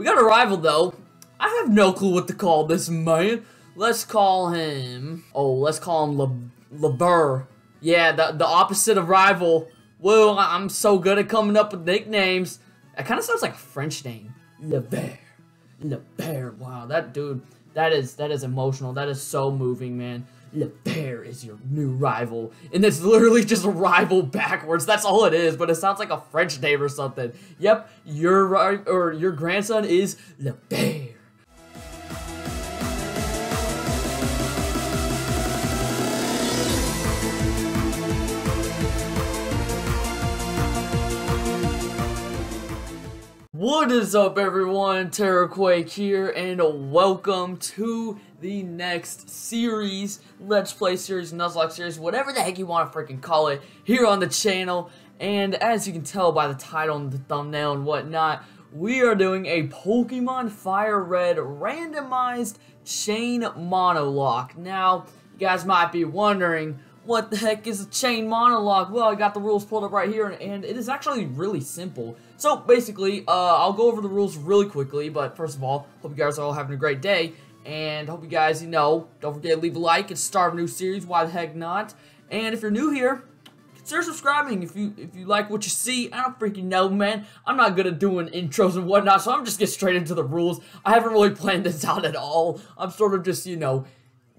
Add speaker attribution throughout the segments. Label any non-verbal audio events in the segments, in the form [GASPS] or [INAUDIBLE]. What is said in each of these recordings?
Speaker 1: We got a rival, though. I have no clue what to call this man. Let's call him... Oh, let's call him Le LeBur. Yeah, the, the opposite of rival. Whoa, I'm so good at coming up with nicknames. That kind of sounds like a French name. Le Bear. Le Bear. Wow, that dude, that is that is emotional. That is so moving, man. Le Bear is your new rival. And it's literally just rival backwards. That's all it is, but it sounds like a French name or something. Yep, your or your grandson is Le Bear. What is up everyone, TerraQuake here, and welcome to the next series, Let's Play series, Nuzlocke series, whatever the heck you want to freaking call it, here on the channel. And as you can tell by the title and the thumbnail and whatnot, we are doing a Pokemon Fire Red randomized chain monolocke. Now, you guys might be wondering, what the heck is a chain monolocke? Well, I got the rules pulled up right here, and it is actually really simple. So basically, uh, I'll go over the rules really quickly, but first of all, hope you guys are all having a great day, and hope you guys, you know, don't forget to leave a like and start a new series, why the heck not? And if you're new here, consider subscribing if you if you like what you see. I don't freaking know, man. I'm not good at doing intros and whatnot, so I'm just get straight into the rules. I haven't really [LAUGHS] planned this out at all. I'm sort of just, you know,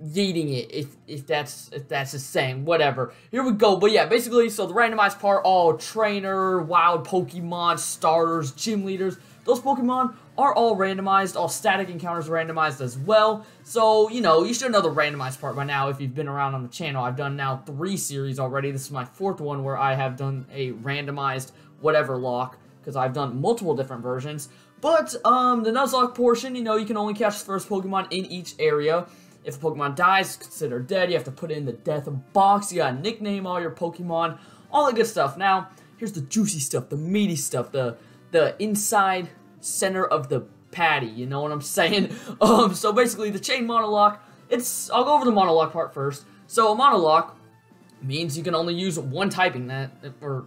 Speaker 1: yeeting it if if that's if that's the same whatever. Here we go but yeah basically so the randomized part all trainer wild pokemon starters gym leaders those pokemon are all randomized all static encounters are randomized as well. So you know you should know the randomized part by now if you've been around on the channel. I've done now three series already. This is my fourth one where i have done a randomized whatever lock because i've done multiple different versions. But um the nuzlocke portion you know you can only catch the first pokemon in each area if a Pokemon dies, considered dead. You have to put it in the death box. You gotta nickname all your Pokemon. All the good stuff. Now, here's the juicy stuff, the meaty stuff, the the inside center of the patty. You know what I'm saying? [LAUGHS] Um, so basically, the chain monolocke. It's I'll go over the monolocke part first. So a monolocke means you can only use one typing. That or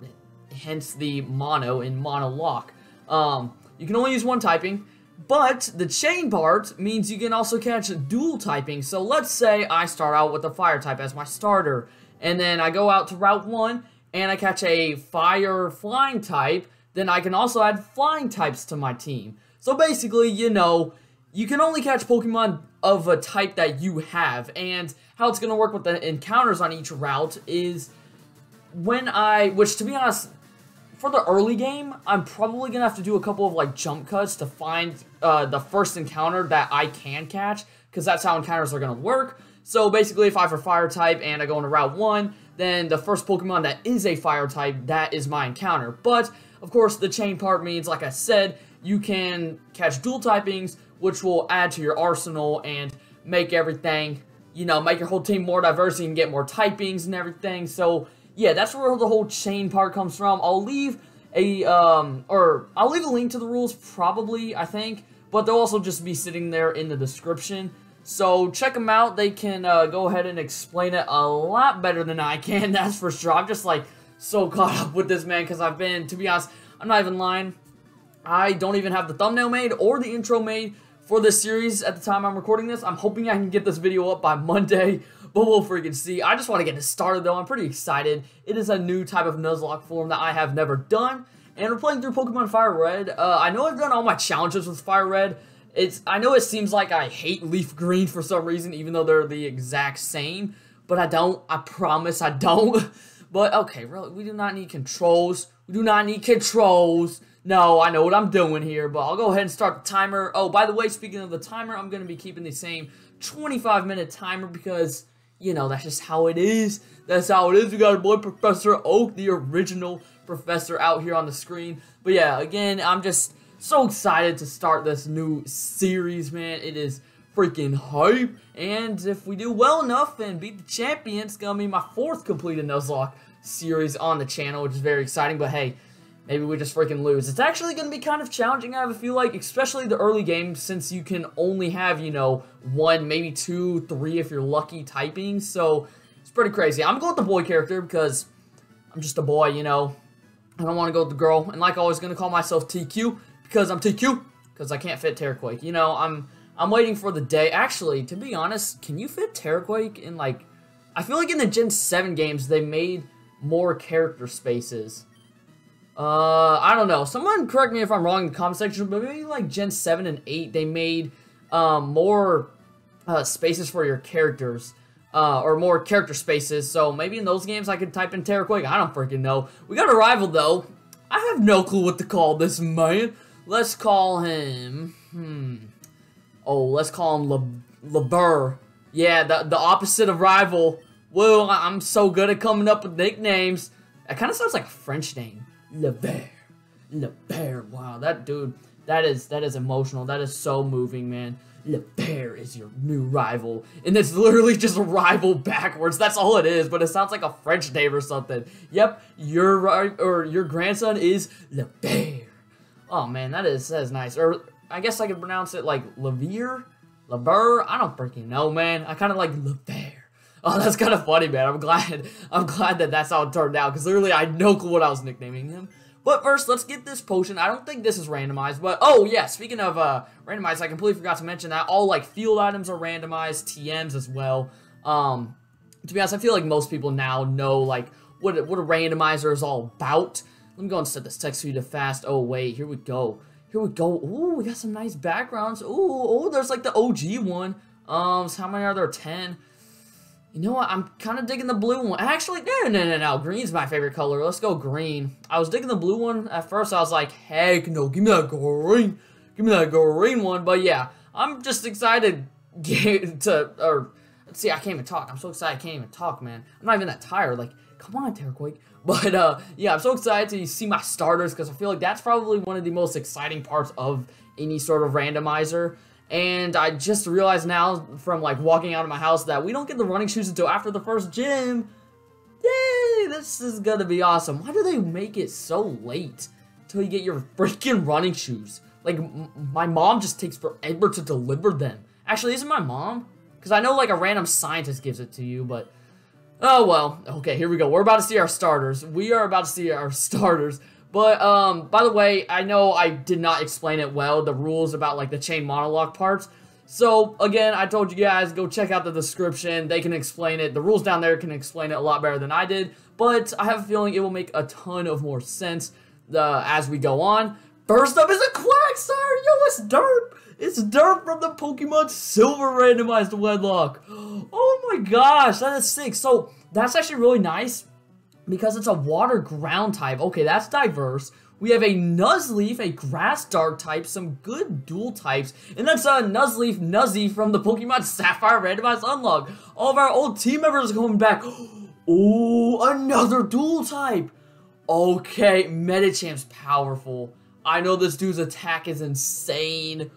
Speaker 1: hence the mono in monolocke. Um, you can only use one typing. But the chain part means you can also catch dual typing. So let's say I start out with a fire type as my starter. And then I go out to Route 1 and I catch a fire flying type. Then I can also add flying types to my team. So basically, you know, you can only catch Pokemon of a type that you have. And how it's going to work with the encounters on each route is when I, which to be honest, for the early game, I'm probably to have to do a couple of like jump cuts to find uh, the first encounter that I can catch because that's how encounters are to work. So basically, if I have a fire type and I go into Route 1, then the first Pokemon that is a fire type, that is my encounter. But, of course, the chain part means, like I said, you can catch dual typings, which will add to your arsenal and make everything, you know, make your whole team more diverse and get more typings and everything. So, yeah, that's where the whole chain part comes from. I'll leave a, um, or I'll leave a link to the rules probably, I think, but they'll also just be sitting there in the description. So check them out. They can uh, go ahead and explain it a lot better than I can, [LAUGHS] that's for sure. I'm just like so caught up with this, man, because I've been, to be honest, I'm not even lying. I don't even have the thumbnail made or the intro made for this series at the time I'm recording this. I'm hoping I can get this video up by Monday but we'll freaking see. I just want to get it started though. I'm pretty excited. It is a new type of Nuzlocke form that I have never done. And we're playing through Pokemon Fire Red. Uh, I know I've done all my challenges with Fire Red. It's I know it seems like I hate Leaf Green for some reason, even though they're the exact same. But I don't. I promise I don't. [LAUGHS] But okay, really, we do not need controls. We do not need controls. No, I know what I'm doing here, but I'll go ahead and start the timer. Oh, by the way, speaking of the timer, I'm going to be keeping the same 25 minute timer because you know, that's just how it is. That's how it is. We got a boy Professor Oak, the original professor out here on the screen. But yeah, again, I'm just so excited to start this new series, man. It is freaking hype. And if we do well enough and beat the champion, it's going to be my fourth completed Nuzlocke series on the channel, which is very exciting. But hey, maybe we just freaking lose. It's actually going to be kind of challenging, I have a feel like, especially the early game, since you can only have, you know, one, maybe two, three if you're lucky typing, so it's pretty crazy. I'm going with the boy character because I'm just a boy, you know. I don't want to go with the girl, and like always, going to call myself TQ because I'm TQ. because I can't fit Terraquake. You know, I'm I'm waiting for the day. Actually, to be honest, can you fit Terraquake in like? I feel like in the Gen 7 games they made more character spaces. Uh, I don't know. Someone correct me if I'm wrong in the comment section, but maybe like Gen 7 and 8 they made um, more uh, spaces for your characters. Uh, or more character spaces, so maybe in those games I could type in Terraquake, I don't freaking know. We got a rival though. I have no clue what to call this man. Let's call him, hmm. Oh, let's call him Le, LeBur. Yeah, the, the opposite of rival. Whoa, I'm so good at coming up with nicknames. It kind of sounds like a French name. LeBear. LeBear. Wow, that dude, that is that is emotional. That is so moving, man. LeBear is your new rival. And it's literally just a rival backwards. That's all it is, but it sounds like a French name or something. Yep, your or your grandson is LeBear. Oh man, that is that is nice. Or I guess I could pronounce it like Levere, LeBur. I don't freaking know, man. I kind of like LeBear. [LAUGHS] Oh, that's kind of funny, man. I'm glad. [LAUGHS] I'm glad that that's how it turned out because literally I had no clue what I was nicknaming him. But first, let's get this potion. I don't think this is randomized, but oh yeah, speaking of uh, randomized, I completely forgot to mention that all like field items are randomized, TMs as well. Um, to be honest, I feel like most people now know like what what a randomizer is all about. Let me go and set this text speed to fast. Oh wait, here we go. Here we go. Ooh, we got some nice backgrounds. Ooh, oh, there's like the OG one. Um, so how many are there? Ten. You know what? I'm kind of digging the blue one. Actually, no, no, no, no. Green's my favorite color. Let's go green. I was digging the blue one. At first, I was like, heck no. Give me that green. Give me that green one. But yeah, I'm just excited [LAUGHS] to, or, see, I can't even talk. I'm so excited I can't even talk, man. I'm not even that tired. Like, come on, Terraquake. [LAUGHS] But, uh, yeah, I'm so excited to see my starters because I feel like that's probably one of the most exciting parts of any sort of randomizer. And I just realized now from like walking out of my house that we don't get the running shoes until after the first gym. Yay, this is gonna be awesome. Why do they make it so late until you get your freaking running shoes? Like, my mom just takes forever to deliver them. Actually, isn't my mom? Because I know like a random scientist gives it to you, but... Oh, well. Okay, here we go. We're about to see our starters. We are about to see our [LAUGHS] starters. But, um, by the way, I know I did not explain it well, the rules about, like, the chain monolocke parts. So, again, I told you guys, go check out the description. They can explain it. The rules down there can explain it a lot better than I did. But I have a feeling it will make a ton of more sense uh, as we go on. First up is a Quagsire! Yo, it's Derp! It's Derp from the Pokemon Silver Randomized Wedlocke. [GASPS] Oh my gosh, that is sick. So, that's actually really nice because it's a water ground type. Okay, that's diverse. We have a Nuzleaf, a grass dark type, some good dual types, and that's a Nuzleaf Nuzzy from the Pokemon [LAUGHS] Sapphire Randomized Unlocke. All of our old team members are coming back. [GASPS] Oh, another dual type. Okay, Medicham's powerful. I know this dude's attack is insane.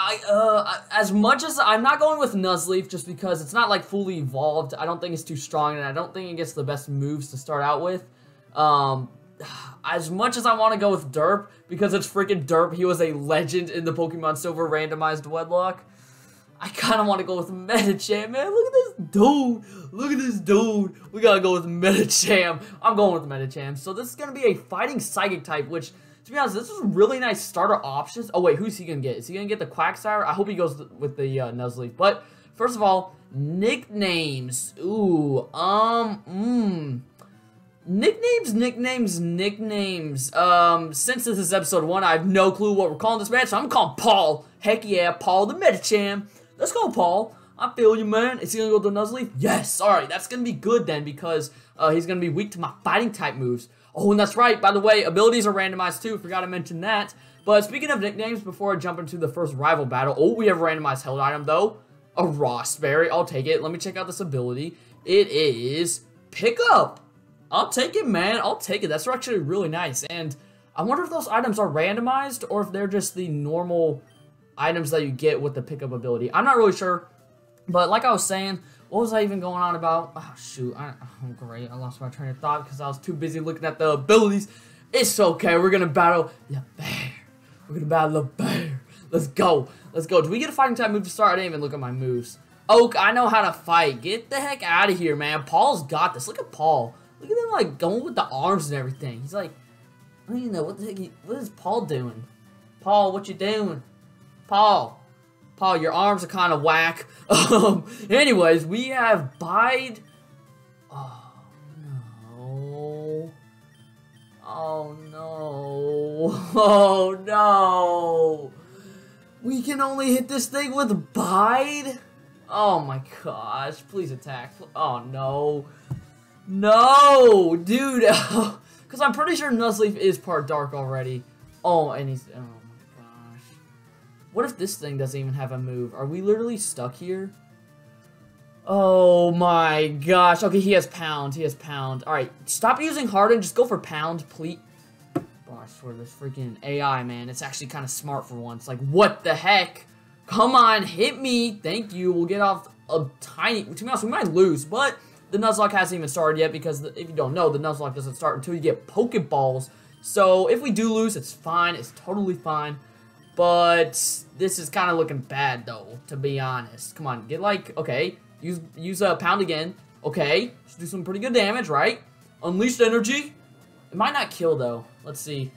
Speaker 1: I, uh, as much as I'm not going with Nuzleaf just because it's not like fully evolved. I don't think it's too strong and I don't think it gets the best moves to start out with. Um, [SIGHS] as much as I want to go with Derp because it's freaking Derp, he was a legend in the Pokemon Silver randomized wedlocke. I kind of want to go with Medicham, man. Look at this dude. Look at this dude. We gotta go with Medicham. I'm going with Medicham. So this is gonna be a fighting psychic type, which to be honest, this is really nice starter options. Oh, wait, who's he going to get? Is he going to get the Quagsire? I hope he goes with the uh, Nuzleaf. But, first of all, nicknames. Ooh, um, mmm. Nicknames, nicknames, nicknames. Um, since this is episode one, I have no clue what we're calling this man, so I'm calling Paul. Heck yeah, Paul the Medicham. Let's go, Paul. I feel you, man. Is he gonna go to Nuzleaf? Yes. All right, that's gonna be good then because uh, he's gonna be weak to my fighting type moves. Oh, and that's right. By the way, abilities are randomized too. Forgot to mention that. But speaking of nicknames, before I jump into the first rival battle, oh, we have randomized held item though. A Rawst Berry. I'll take it. Let me check out this ability. It is Pickup. I'll take it, man. I'll take it. That's actually really nice. And I wonder if those items are randomized or if they're just the normal items that you get with the pickup ability. I'm not really sure. But like I was saying, what was I even going on about? Oh, shoot. I, am great. I lost my train of thought because I was too busy looking at the abilities. It's okay. We're going to battle the bear. We're going to battle the bear. Let's go. Let's go. Do we get a fighting type move to start? I didn't even look at my moves. Oak, I know how to fight. Get the heck out of here, man. Paul's got this. Look at Paul. Look at him, like, going with the arms and everything. He's like, I don't even know. What the heck? He, what is Paul doing? Paul, what you doing? Paul. Paul, your arms are kind of whack. [LAUGHS] Um, anyways, we have Bide. Oh, no. Oh, no. Oh, no. We can only hit this thing with Bide? Oh, my gosh. Please attack. Oh, no. No, dude. [LAUGHS] Because I'm pretty sure Nuzleaf is part dark already. Oh, and he's... Oh, what if this thing doesn't even have a move? Are we literally stuck here? Oh my gosh. Okay, he has pound. He has pound. Alright, stop using harden. Just go for pound, please. Bro, I swear, this freaking AI, man. It's actually kind of smart for once. Like, what the heck? Come on, hit me. Thank you. We'll get off a tiny... To be honest, we might lose, but the Nuzlocke hasn't even started yet because the, if you don't know, the Nuzlocke doesn't start until you get Pokeballs. So if we do lose, it's fine. It's totally fine. But this is kind of looking bad, though, to be honest. Come on, get like, okay, use use a pound again. Okay, let's do some pretty good damage, right? Unleashed energy. It might not kill, though. Let's see.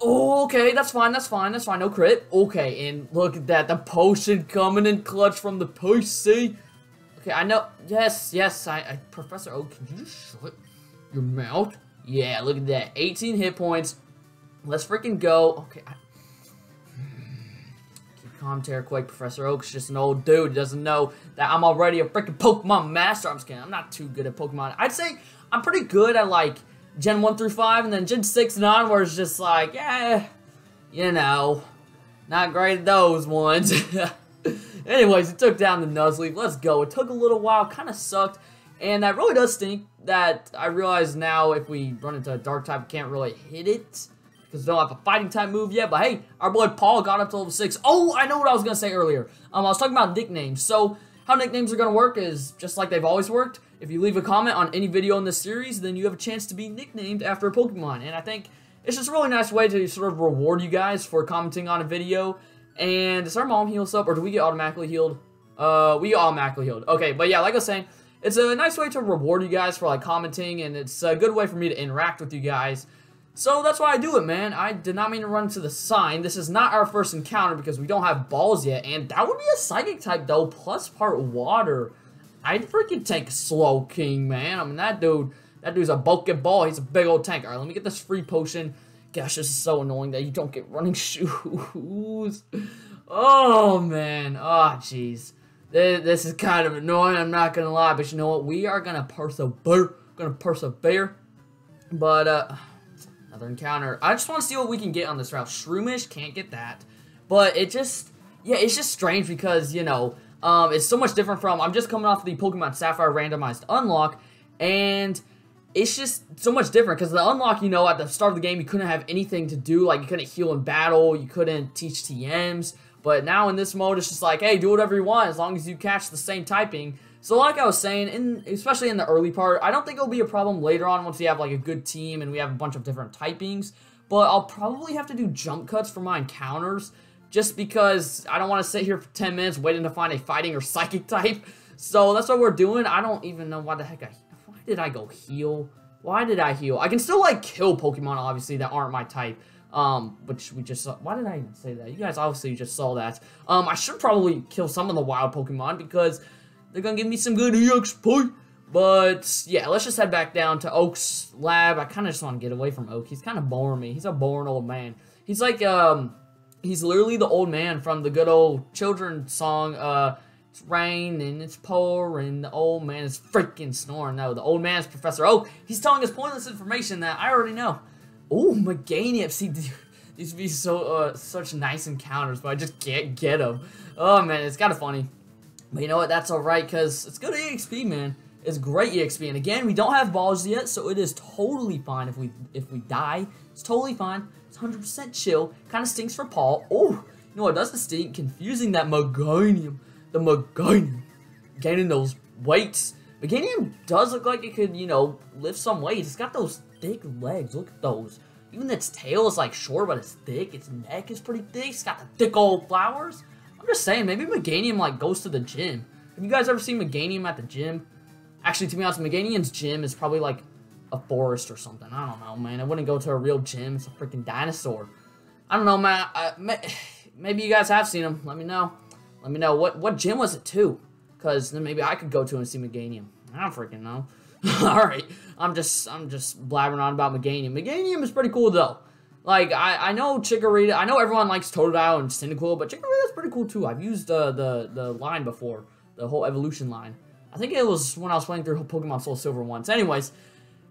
Speaker 1: Oh, okay, that's fine, that's fine, that's fine. No crit. Okay, and look at that. The potion coming in clutch from the PC. Okay, I know. Yes, yes, I, I Professor Oak, can you just shut your mouth? Yeah, look at that. 18 hit points. Let's freaking go. Okay, I, calm, Terraquake. Professor Oak's just an old dude. doesn't know that I'm already a freaking Pokemon master. I'm just kidding. I'm not too good at Pokemon. I'd say I'm pretty good at, like, Gen 1 through 5, and then Gen 6 and onward is just like, yeah, you know, not great at those ones. [LAUGHS] Anyways, it took down the Nuzleaf. Let's go. It took a little while. Kind of sucked. And that really does stink that I realize now if we run into a dark type, can't really hit it because we don't have a fighting type move yet. But hey, our boy Paul got up to level 6. Oh, I know what I was going to say earlier. Um, I was talking about nicknames. So, how nicknames are going to work is just like they've always worked. If you leave a comment on any video in this series, then you have a chance to be nicknamed after a Pokemon. And I think it's just a really nice way to sort of reward you guys for commenting on a video. And does our mom heal us up, or do we get automatically healed? Uh, we automatically healed. Okay, but yeah, like I was saying, it's a nice way to reward you guys for like commenting, and it's a good way for me to interact with you guys. So that's why I do it, man. I did not mean to run into the sign. This is not our first encounter because we don't have balls yet. And that would be a Psychic type, though, plus part water. I'd freaking take Slowking, man. I mean, that dude, that dude's a bulky ball. He's a big old tank. All right, let me get this free potion. Gosh, this is so annoying that you don't get running [LAUGHS] shoes. Oh, man. Oh, jeez. This is kind of annoying, I'm not going to lie. But you know what? We are going to persevere. Going to persevere. But, uh... Another encounter. I just want to see what we can get on this route. Shroomish, can't get that. But it just, yeah, it's just strange because, you know, um, it's so much different from, I'm just coming off the Pokemon Sapphire randomized unlocke, and it's just so much different because the unlocke, you know, at the start of the game, you couldn't have anything to do. Like, you couldn't heal in battle, you couldn't teach TMs. But now in this mode, it's just like, hey, do whatever you want as long as you catch the same typing. So like I was saying, in especially in the early part, I don't think it'll be a problem later on once we have like a good team and we have a bunch of different typings. But I'll probably have to do jump cuts for my encounters just because I don't want to sit here for 10 minutes waiting to find a fighting or [LAUGHS] psychic type. So that's what we're doing. I don't even know why the heck I... Why did I go heal? Why did I heal? I can still like kill Pokemon obviously that aren't my type. Um, which we just saw. Why did I even say that? You guys obviously just saw that. Um, I should probably kill some of the wild Pokemon because they're gonna give me some good EXP. But, yeah, let's just head back down to Oak's lab. I kind of just want to get away from Oak. He's kind of boring me. He's a boring old man. He's like, um, he's literally the old man from the good old children's song, uh, it's rain and it's pouring. And the old man is freaking snoring. No, the old man is Professor Oak. He's telling us pointless information that I already know. Oh, Meganium. [LAUGHS] See, these would be so, uh, such nice encounters, but I just can't get them. Oh, man, it's kind of funny. But you know what? That's alright, because it's good EXP, man. It's great EXP. And again, we don't have balls yet, so it is totally fine if we if we die. It's totally fine. It's 100% chill. Kind of stinks for Paul. Oh, you know what doesn't stink? Confusing that Meganium. The Meganium. Gaining those weights. Meganium does look like it could, you know, lift some weights. It's got those thick legs. Look at those. Even its tail is like short, but it's thick. Its neck is pretty thick. It's got the thick old flowers. I'm just saying, maybe Meganium, like, goes to the gym. Have you guys ever seen Meganium at the gym? Actually, to be honest, Meganium's gym is probably, like, a forest or something. I don't know, man. I wouldn't go to a real gym. It's a freaking dinosaur. I don't know, man. I, maybe you guys have seen him. Let me know. Let me know. What what gym was it, too? Because then maybe I could go to and see Meganium. I don't freaking know. [LAUGHS] Alright, I'm just I'm just blabbering on about Meganium. Meganium is pretty cool, though. Like, I, I know Chikorita, I know everyone likes Totodile and Cyndaquil, but Chikorita's pretty cool, too. I've used uh, the, the line before, the whole evolution line. I think it was when I was playing through Pokemon Soul Silver once. Anyways,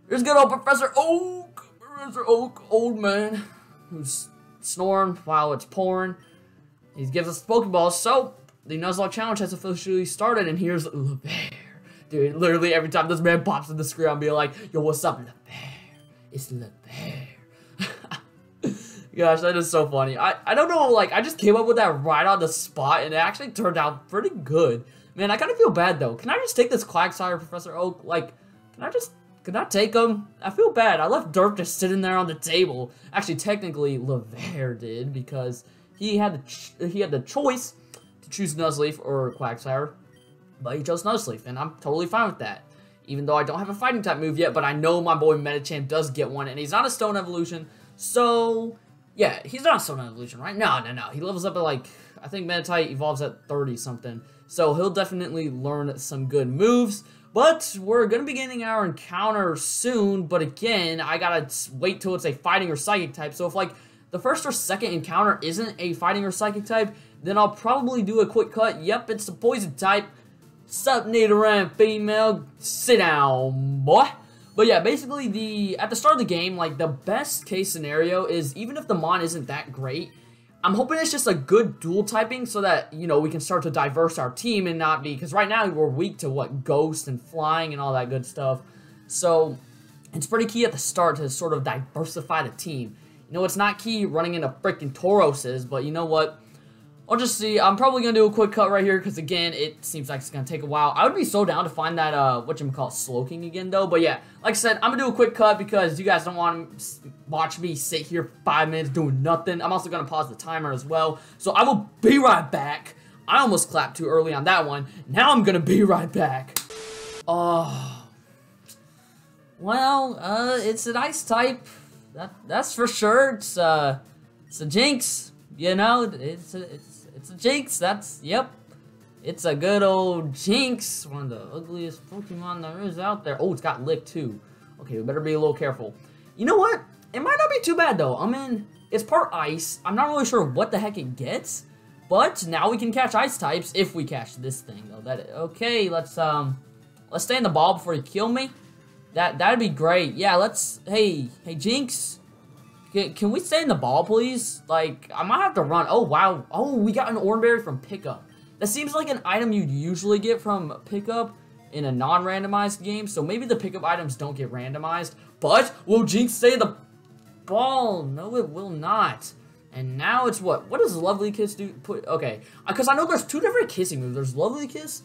Speaker 1: here's good old Professor Oak, Professor Oak, old man, who's snoring while it's pouring. He gives us Pokeballs, so the Nuzlocke Challenge has officially started, and here's LeBear. Dude, literally every time this man pops in the screen, I'll be like, yo, what's up, LeBear? It's LeBear. Gosh, that is so funny. I, I don't know, like, I just came up with that right on the spot, and it actually turned out pretty good. Man, I kind of feel bad, though. Can I just take this Quagsire, Professor Oak? Like, can I just, can I take him? I feel bad. I left Derp just sitting there on the table. Actually, technically, LeVere did, because he had the, he had the choice to choose Nuzleaf or Quagsire, but he chose Nuzleaf, and I'm totally fine with that. Even though I don't have a fighting type move yet, but I know my boy Medicham does get one, and he's on a Stone Evolution, so yeah, he's not Stone Evolution, right? No, no, no. He levels up at like, I think Meditite evolves at 30 something. So he'll definitely learn some good moves. But we're going to be getting our encounter soon. But again, I got to wait till it's a fighting or psychic type. So if like the first or second encounter isn't a fighting or psychic type, then I'll probably do a quick cut. Yep, it's the poison type. Sup, Nidoran female? Sit down, boy. But yeah, basically the at the start of the game, like the best case scenario is even if the Mon isn't that great, I'm hoping it's just a good dual typing so that, you know, we can start to diverse our team and not be, because right now we're weak to what, Ghost and Flying and all that good stuff. So it's pretty key at the start to sort of diversify the team. You know, it's not key running into freaking Tauroses, but you know what? I'll just see. I'm probably to do a quick cut right here because, again, it seems like it's to take a while. I would be so down to find that, uh, what you call Slowking again, though. But, yeah, like I said, I'm to do a quick cut because you guys don't want to watch me sit here five minutes doing nothing. I'm also to pause the timer as well. So, I will be right back. I almost clapped too early on that one. Now I'm to be right back. Oh. Well, uh, it's an ice type. That, that's for sure. It's, uh, it's a Jynx. You know, it's a, it's it's a Jynx, that's, yep. It's a good old Jynx, one of the ugliest Pokemon there is out there. Oh, it's got Lick too. Okay, we better be a little careful. You know what? It might not be too bad though. I mean, it's part ice. I'm not really sure what the heck it gets, but now we can catch ice types if we catch this thing though. That okay, let's um let's stay in the ball before you kill me. That that'd be great. Yeah, let's hey, hey Jynx. Can, can we stay in the ball, please? Like, I might have to run. Oh, wow. Oh, we got an Oran Berry from Pickup. That seems like an item you'd usually get from Pickup in a non-randomized game, so maybe the Pickup items don't get randomized. But, will Jynx stay the ball? No, it will not. And now it's what? What does Lovely Kiss do? Put Okay, because uh, I know there's two different kissing moves. There's Lovely Kiss.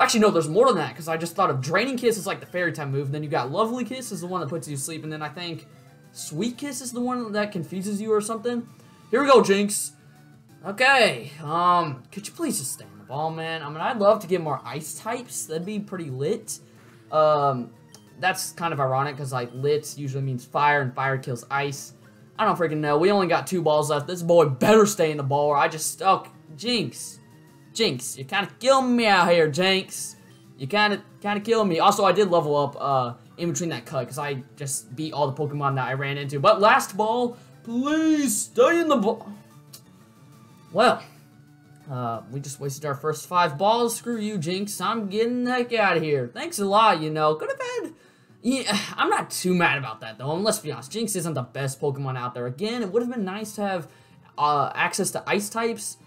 Speaker 1: Actually, no, there's more than that, because I just thought of Draining Kiss is like the Fairy Type move. Then you got Lovely Kiss is the one that puts you to sleep. And then I think Sweet Kiss is the one that confuses you or something? Here we go, Jynx. Okay, um, could you please just stay on the ball, man? I mean, I'd love to get more ice types. That'd be pretty lit. Um, that's kind of ironic because, like, lit usually means fire and fire kills ice. I don't freaking know. We only got two balls left. This boy better stay in the ball or I just... Oh, Jynx. Jynx, you kind of killing me out here, Jynx. You kind of kind of killing me. Also, I did level up uh, in between that cut because I just beat all the Pokemon that I ran into. But last ball, please stay in the ball. Well, uh, we just wasted our first five balls. Screw you, Jynx. I'm getting the heck out of here. Thanks a lot, you know. Could have had... Yeah, [SIGHS] I'm not too mad about that, though. And let's be honest, Jynx isn't the best Pokemon out there. Again, it would have been nice to have uh, access to Ice types.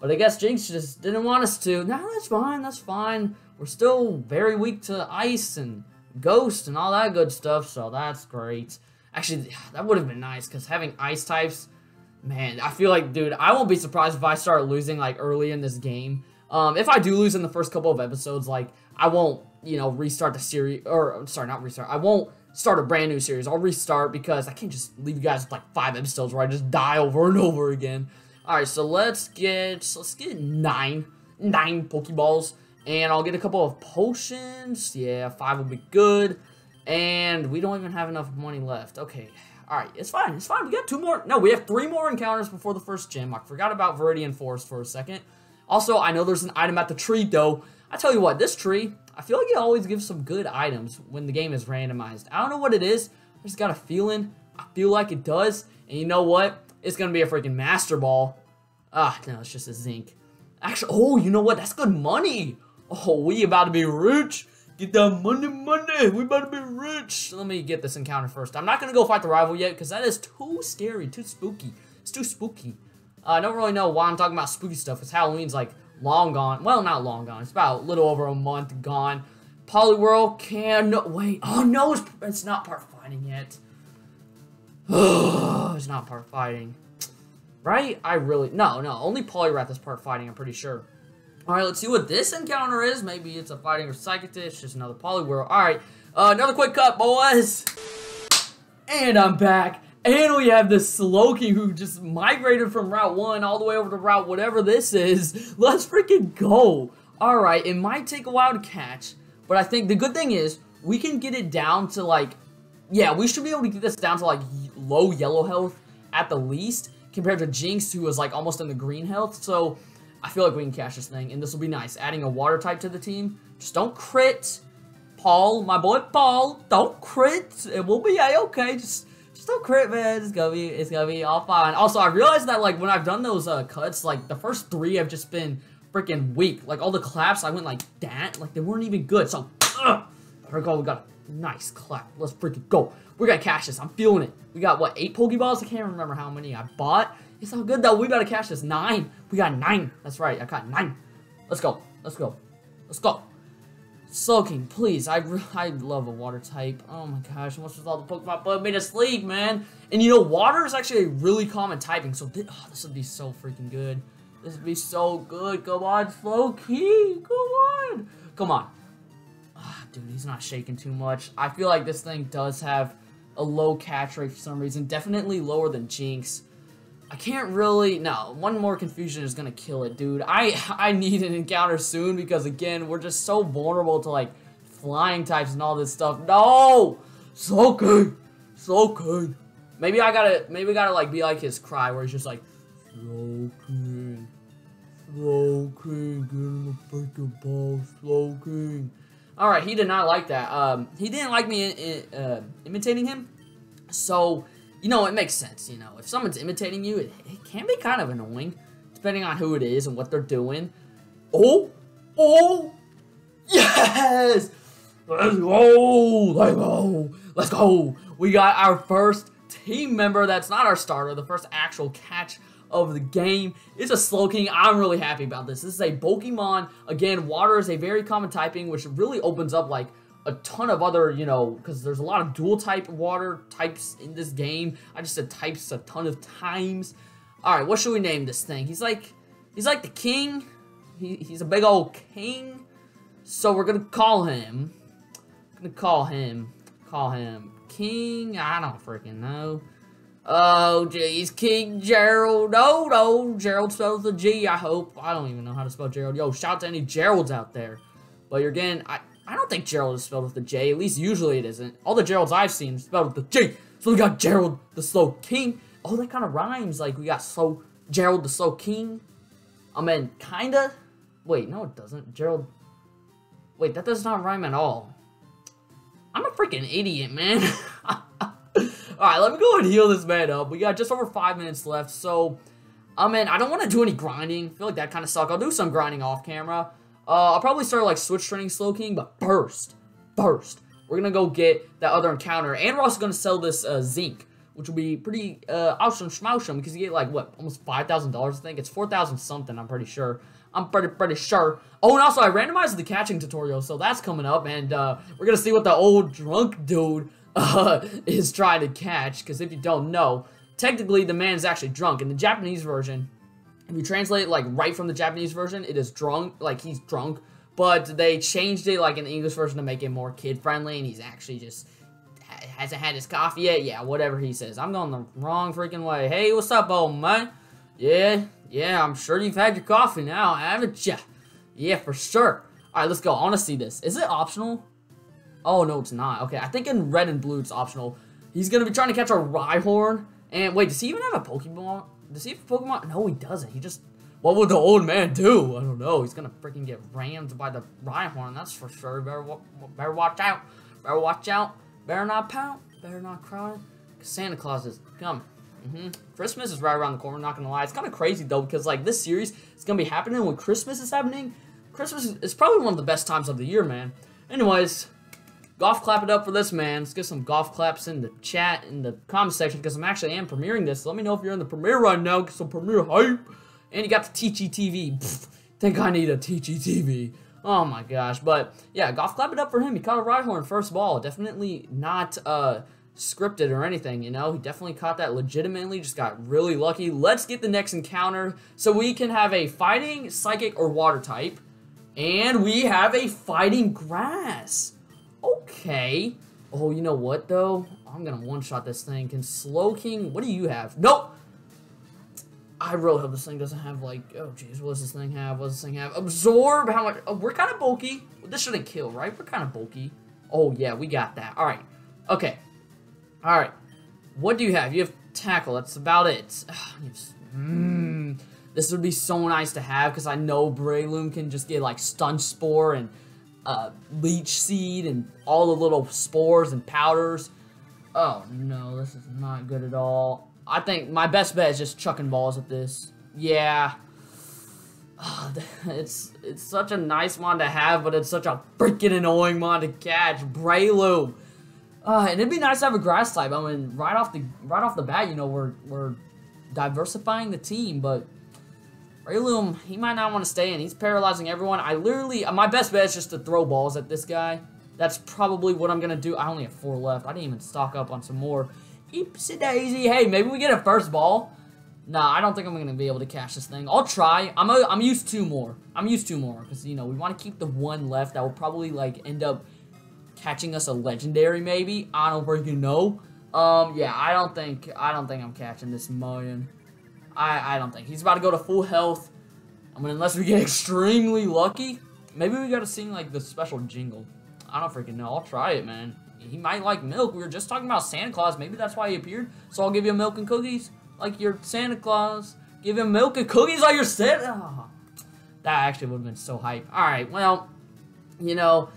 Speaker 1: But I guess Jynx just didn't want us to. No, that's fine. That's fine. We're still very weak to Ice and Ghost and all that good stuff, so that's great. Actually, [SIGHS] that would have been nice, because having ice types, man, I feel like, dude, I won't be surprised if I start losing, like, early in this game. Um, if I do lose in the first couple of episodes, like, I won't, you know, restart the series, or, sorry, not restart, I won't start a brand new series. I'll restart because I can't just leave you guys with, like, five episodes where I just die over and [LAUGHS] over again. Alright, so let's get, let's get nine, nine Pokeballs. And I'll get a couple of potions. Yeah, five will be good. And we don't even have enough money left. Okay, Alright, it's fine. It's fine. We got two more. No, we have three more encounters before the first gym. I forgot about Viridian Forest for a second. Also, I know there's an item at the tree, though. I tell you what, this tree, I feel like it always gives some good items when the game is randomized. I don't know what it is. I just got a feeling. I feel like it does. And you know what? It's going to be a freaking Master Ball. Ah, no, it's just a Zinc. Actually, oh, you know what? That's good money. Oh, we about to be rich. Get that money, money. We about to be rich. Let me get this encounter first. I'm not going to go fight the rival yet because that is too scary, too spooky. It's too spooky. Uh, I don't really know why I'm talking about spooky stuff because Halloween's like long gone. Well, not long gone. It's about a little over a month gone. Poliwhirl can... Wait. Oh, no, it's, it's not part fighting yet. [SIGHS] it's not part fighting. Right? I really... No, no. Only Poliwrath is part fighting, I'm pretty sure. Alright, let's see what this encounter is. Maybe it's a fighting or psychic dish. Just another Poliwhirl. Alright, uh, another quick cut, boys. And I'm back. And we have the Slowking who just migrated from Route 1 all the way over to Route whatever this is. [LAUGHS] Let's freaking go. Alright, it might take a while to catch. But I think the good thing is, we can get it down to like... Yeah, we should be able to get this down to like low yellow health at the least. Compared to Jynx who was like almost in the green health. So I feel like we can catch this thing, and this will be nice. Adding a water type to the team. Just don't crit. Paul, my boy Paul, don't crit. It will be a-okay. Just just don't crit, man. It's gonna be it's gonna be all fine. Also, I realized that like when I've done those uh, cuts, like the first three have just been freaking weak. Like all the claps, I went like that. Like they weren't even good. So, ugh. There we go. We got a nice clap. Let's freaking go. We're gonna cash this. I'm feeling it. We got what eight Pokeballs? I can't remember how many I bought. It's all good though. We gotta cash this. Nine. We got nine. That's right. I got nine. Let's go. Let's go. Let's go. Slowking, please. I I love a water type. Oh my gosh, what's with all the Pokemon put me to sleep, man? And you know, water is actually a really common typing, so this, oh, this would be so freaking good. This would be so good. Come on, Slowking. Come on. Come on. Ah, dude, he's not shaking too much. I feel like this thing does have a low catch rate for some reason. Definitely lower than Jynx. I can't really, no, one more confusion is gonna kill it, dude. I, [LAUGHS] I need an encounter soon because, again, we're just so vulnerable to, like, flying types and all this stuff. No! So good! So good! Maybe I gotta, maybe I gotta, like, be like his cry where he's just like, Slowking, Slowking, get in the freaking ball, Slowking. Alright, he did not like that. Um, he didn't like me in, in, uh, imitating him, so you know, it makes sense, you know. If someone's imitating you, it, it can be kind of annoying, depending on who it is and what they're doing. Oh! Oh! Yes! Let's go! Let's go! Let's go! We got our first team member that's not our starter, the first actual catch of the game. It's a Slowking. I'm really happy about this. This is a Pokemon. Again, water is a very common typing, which really opens up, like, a ton of other, you know, because there's a lot of dual type water types in this game. I just said types a ton of times. All right, what should we name this thing? He's like, he's like the king. He, he's a big old king. So we're gonna call him. Gonna call him. Call him King. I don't freaking know. Oh, jeez, King Gerald. Oh, no, Gerald spells the G, I hope. I don't even know how to spell Gerald. Yo, shout out to any Geralds out there. But you're getting, I, I don't think Gerald is spelled with a J. At least usually it isn't. All the Geralds I've seen are spelled with a J. So we got Gerald the Slowking. Oh, that kind of rhymes. Like we got so Gerald the Slowking. I mean, kinda. Wait, no, it doesn't. Gerald. Wait, that does not rhyme at all. I'm a freaking idiot, man. [LAUGHS] Alright, let me go and heal this man up. We got just over five minutes left, so... I mean, I don't want to do any grinding. I feel like that kind of suck. I'll do some grinding off camera. Uh, I'll probably start like switch training Slowking, but first, first, we're gonna go get that other encounter. And we're also gonna sell this uh, zinc, which will be pretty uh, awesome schmausham because you get like what, almost five thousand dollars. I think it's four thousand something. I'm pretty sure. I'm pretty pretty sure. Oh, and also I randomized the catching tutorial, so that's coming up, and uh, we're gonna see what the old drunk dude [LAUGHS] uh, is trying to catch. Because if you don't know, technically the man is actually drunk. In the Japanese version, if you translate like, right from the Japanese version, it is drunk, like, he's drunk. But they changed it, like, in the English version to make it more kid-friendly, and he's actually just hasn't had his coffee yet. Yeah, whatever he says. I'm going the wrong freaking way. Hey, what's up, old man? Yeah, yeah, I'm sure you've had your coffee now, haven't ya? Yeah, for sure. All right, let's go. I want to see this. Is it optional? Oh, no, it's not. Okay, I think in red and blue it's optional. He's gonna be trying to catch a Rhyhorn. And wait, does he even have a Pokemon? Does he have Pokemon? No, he doesn't. He just what would the old man do? I don't know. He's gonna freaking get rammed by the Rhyhorn, that's for sure. Better, better watch out. Better watch out. Better not pout. Better not cry. Santa Claus is coming. Mm -hmm. Christmas is right around the corner, not gonna lie. It's kind of crazy though, because like this series is gonna be happening when Christmas is happening. Christmas is probably one of the best times of the year, man. Anyways, golf clap it up for this, man. Let's get some golf claps in the chat, in the comment section, because I'm actually am premiering this. So let me know if you're in the premiere right now. Get some premiere hype. And you got the Teachy TV. Pfft, think I need a Teachy TV. Oh my gosh. But yeah, golf clap it up for him. He caught a Rhyhorn first ball. Definitely not uh, scripted or anything, you know? He definitely caught that legitimately. Just got really lucky. Let's get the next encounter so we can have a fighting, psychic, or water type. And we have a fighting grass. Okay. Oh, you know what, though? I'm to one-shot this thing. Can Slowking... What do you have? Nope! I really hope this thing doesn't have like, oh jeez, what does this thing have? What does this thing have? Absorb, how much? Oh, we're kind of bulky. This shouldn't kill, right? We're kind of bulky. Oh yeah, we got that. All right. Okay. All right. What do you have? You have tackle. That's about it. Mm, this would be so nice to have because I know Breloom can just get like Stun Spore and uh, Leech Seed and all the little spores and powders. Oh no, this is not good at all. I think my best bet is just chucking balls at this. Yeah. [SIGHS] it's it's such a nice mon to have, but it's such a freaking annoying mon to catch. Breloom. Uh, and it'd be nice to have a grass type. I mean, right off the right off the bat, you know, we're we're diversifying the team, but Breloom, he might not want to stay in. He's paralyzing everyone. I literally, my best bet is just to throw balls at this guy. That's probably what I'm going to do. I only have four left. I didn't even stock up on some more. Oopsie daisy. Hey, maybe we get a first ball. Nah, I don't think I'm going to be able to catch this thing. I'll try. I'm a, I'm used two more. I'm used two more because, you know, we want to keep the one left that will probably, like, end up catching us a legendary, maybe. I don't freaking know. Um, yeah, I don't think, I don't think I'm catching this million. I, I don't think. He's about to go to full health. I mean, unless we get [LAUGHS] extremely lucky. Maybe we got to sing, like, the special jingle. I don't freaking know. I'll try it, man he might like milk. We were just talking about Santa Claus. Maybe that's why he appeared. So I'll give you milk and cookies like your Santa Claus. Give him milk and cookies like your Santa. Oh, that actually would have been so hype. All right, well, you know,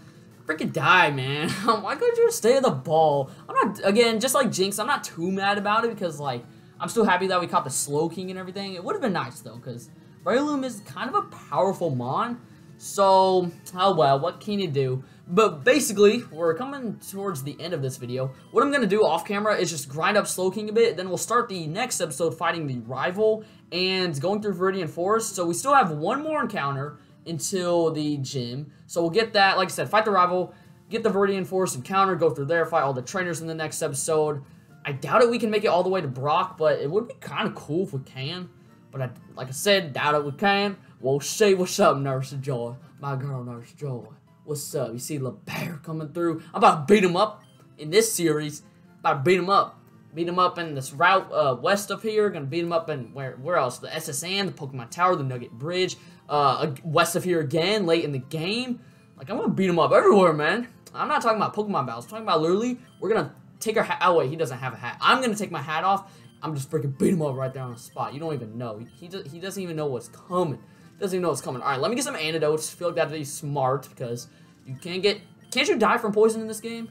Speaker 1: freaking die, man. [LAUGHS] why couldn't you stay at the ball? I'm not, again, just like Jynx, I'm not too mad about it because, like, I'm still happy that we caught the Slowking and everything. It would have been nice, though, because Breloom is kind of a powerful Mon. So, oh well, what can you do? But basically, we're coming towards the end of this video. What I'm going to do off camera is just grind up Slowking a bit, then we'll start the next episode fighting the rival and going through Viridian Forest. So we still have one more encounter until the gym. So we'll get that, like I said, fight the rival, get the Viridian Forest encounter, go through there, fight all the trainers in the next episode. I doubt it we can make it all the way to Brock, but it would be kind of cool if we can. But I, like I said, doubt it we can. We'll see what's up, Nurse Joy. My girl, Nurse Joy. What's up? You see LeBaron coming through. I'm about to beat him up in this series. About to beat him up. Beat him up in this route uh, west of here. Gonna beat him up in where where else? The S.S. Anne, the Pokemon Tower, the Nugget Bridge. Uh, west of here again, late in the game. Like I'm gonna beat him up everywhere, man. I'm not talking about Pokemon battles. I'm talking about literally, we're gonna take our hat. Oh wait, he doesn't have a hat. I'm gonna take my hat off. I'm just freaking beat him up right there on the spot. You don't even know. He, he, he doesn't even know what's coming. Doesn't even know what's coming. All right, let me get some antidotes. Feel like that'd be smart because you can't get... Can't you die from poison in this game?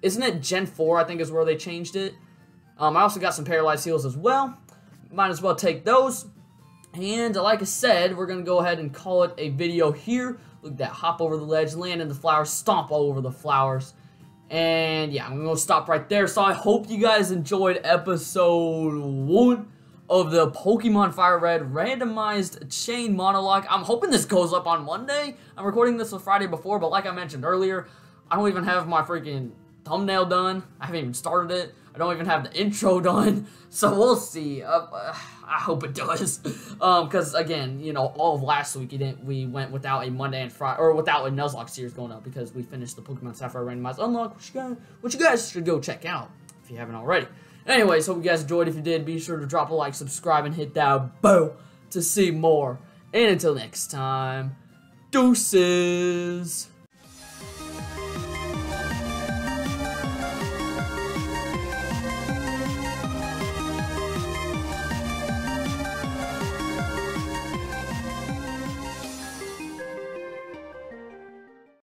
Speaker 1: Isn't it Gen 4, I think, is where they changed it? Um, I also got some Paralyzed Heals as well. Might as well take those. And like I said, we're going to go ahead and call it a video here. Look at that. Hop over the ledge, land in the flowers, stomp all over the flowers. And yeah, I'm going to stop right there. So I hope you guys enjoyed episode 1 of the Pokemon Fire Red randomized chain monolocke. I'm hoping this goes up on Monday. I'm recording this on Friday before, but like I mentioned earlier, I don't even have my freaking thumbnail done. I haven't even started it. I don't even have the intro [LAUGHS] done. So we'll see. Uh, I hope it does. [LAUGHS] Um, because again, you know, all of last week we went without a Monday and Friday, or without a Nuzlocke series going up because we finished the Pokemon Sapphire randomized unlocke, which you guys, which you guys should go check out if you haven't already. Anyways, hope you guys enjoyed. If you did, be sure to drop a like, subscribe, and hit that bell to see more. And until next time, deuces.